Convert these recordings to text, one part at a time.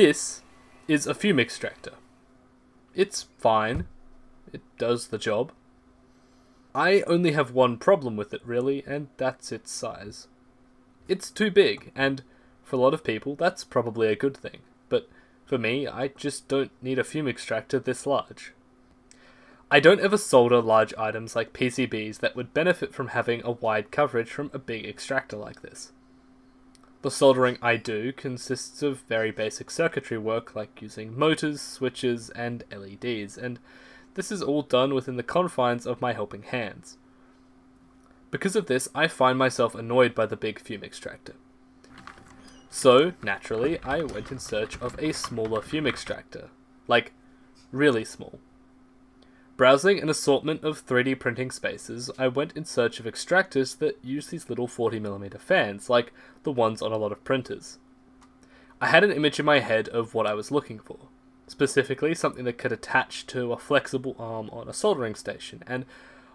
This is a fume extractor. It's fine. It does the job. I only have one problem with it, really, and that's its size. It's too big, and for a lot of people, that's probably a good thing. But for me, I just don't need a fume extractor this large. I don't ever solder large items like PCBs that would benefit from having a wide coverage from a big extractor like this. The soldering I do consists of very basic circuitry work like using motors, switches, and LEDs, and this is all done within the confines of my helping hands. Because of this, I find myself annoyed by the big fume extractor. So, naturally, I went in search of a smaller fume extractor. Like, really small. Browsing an assortment of 3D printing spaces, I went in search of extractors that use these little 40mm fans, like the ones on a lot of printers. I had an image in my head of what I was looking for, specifically something that could attach to a flexible arm on a soldering station, and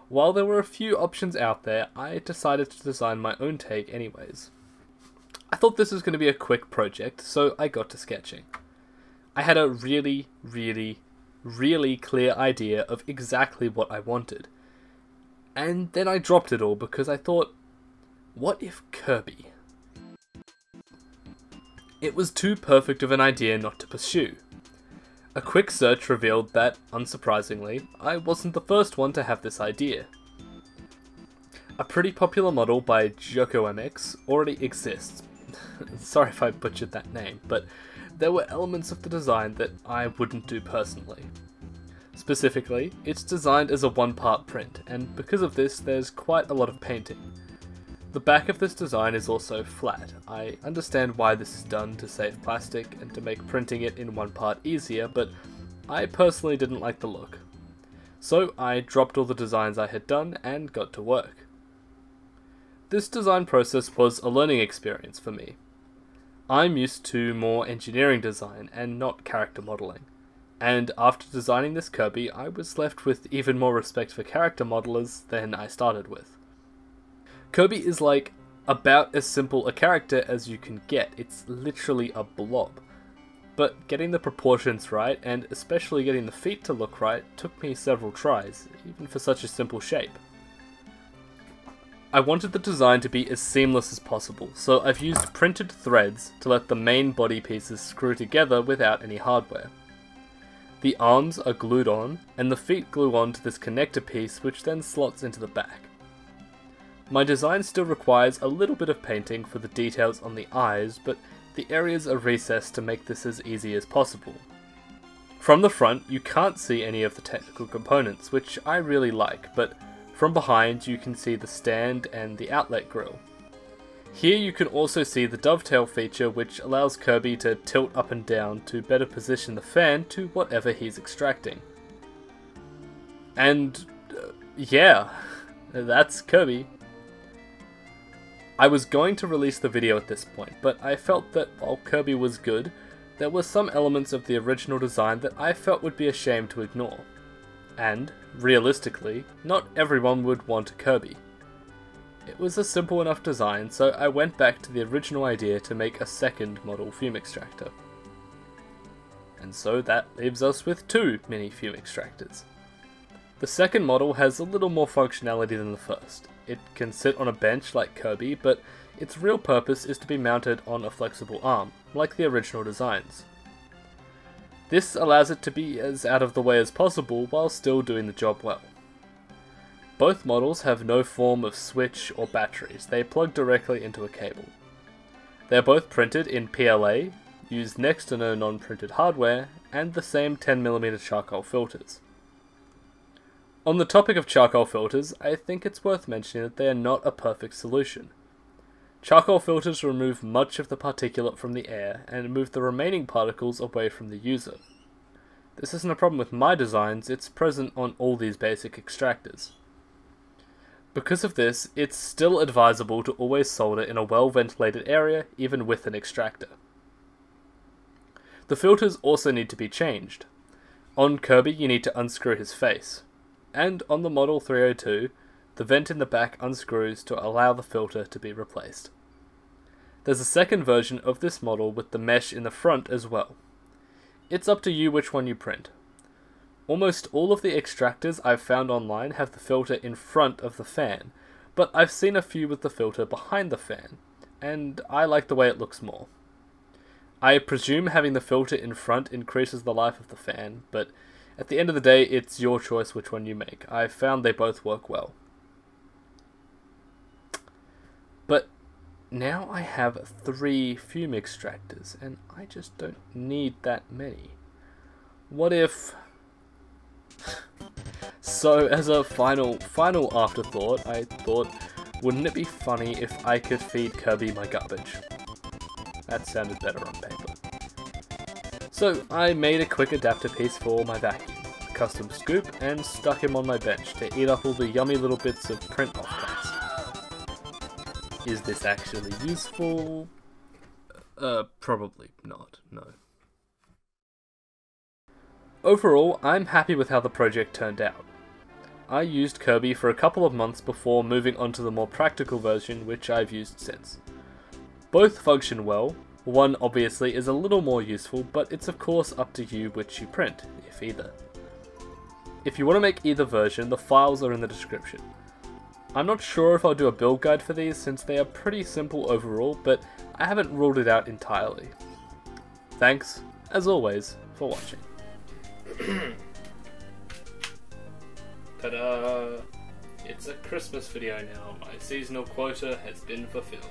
while there were a few options out there, I decided to design my own take anyways. I thought this was going to be a quick project, so I got to sketching. I had a really, really, really clear idea of exactly what I wanted. And then I dropped it all because I thought, what if Kirby? It was too perfect of an idea not to pursue. A quick search revealed that, unsurprisingly, I wasn't the first one to have this idea. A pretty popular model by Joko MX already exists. Sorry if I butchered that name, but there were elements of the design that I wouldn't do personally. Specifically, it's designed as a one-part print, and because of this there's quite a lot of painting. The back of this design is also flat. I understand why this is done to save plastic and to make printing it in one part easier, but I personally didn't like the look. So I dropped all the designs I had done and got to work. This design process was a learning experience for me. I'm used to more engineering design and not character modeling. And after designing this Kirby, I was left with even more respect for character modelers than I started with. Kirby is like about as simple a character as you can get, it's literally a blob. But getting the proportions right, and especially getting the feet to look right, took me several tries, even for such a simple shape. I wanted the design to be as seamless as possible, so I've used printed threads to let the main body pieces screw together without any hardware. The arms are glued on, and the feet glue on to this connector piece which then slots into the back. My design still requires a little bit of painting for the details on the eyes, but the areas are recessed to make this as easy as possible. From the front, you can't see any of the technical components, which I really like, but from behind you can see the stand and the outlet grill. Here you can also see the dovetail feature which allows Kirby to tilt up and down to better position the fan to whatever he's extracting. And uh, yeah, that's Kirby. I was going to release the video at this point, but I felt that while Kirby was good, there were some elements of the original design that I felt would be a shame to ignore. And, realistically, not everyone would want a Kirby. It was a simple enough design, so I went back to the original idea to make a second model fume extractor. And so that leaves us with two mini fume extractors. The second model has a little more functionality than the first. It can sit on a bench like Kirby, but its real purpose is to be mounted on a flexible arm, like the original designs. This allows it to be as out of the way as possible while still doing the job well. Both models have no form of switch or batteries, they plug directly into a cable. They are both printed in PLA, use next to no non-printed hardware, and the same 10mm charcoal filters. On the topic of charcoal filters, I think it's worth mentioning that they are not a perfect solution. Charcoal filters remove much of the particulate from the air and move the remaining particles away from the user. This isn't a problem with my designs, it's present on all these basic extractors. Because of this, it's still advisable to always solder in a well ventilated area, even with an extractor. The filters also need to be changed. On Kirby you need to unscrew his face, and on the Model 302, the vent in the back unscrews to allow the filter to be replaced. There's a second version of this model with the mesh in the front as well. it's up to you which one you print. Almost all of the extractors I've found online have the filter in front of the fan, but I've seen a few with the filter behind the fan, and I like the way it looks more. I presume having the filter in front increases the life of the fan, but at the end of the day, it's your choice which one you make. I've found they both work well. But now I have three fume extractors, and I just don't need that many. What if... so, as a final, final afterthought, I thought, wouldn't it be funny if I could feed Kirby my garbage? That sounded better on paper. So I made a quick adapter piece for my vacuum, a custom scoop, and stuck him on my bench to eat up all the yummy little bits of print off. Is this actually useful? Uh, probably not, no. Overall, I'm happy with how the project turned out. I used Kirby for a couple of months before moving on to the more practical version, which I've used since. Both function well, one obviously is a little more useful, but it's of course up to you which you print, if either. If you want to make either version, the files are in the description. I'm not sure if I'll do a build guide for these since they are pretty simple overall, but I haven't ruled it out entirely. Thanks, as always, for watching. Ta-da! It's a Christmas video now. My seasonal quota has been fulfilled.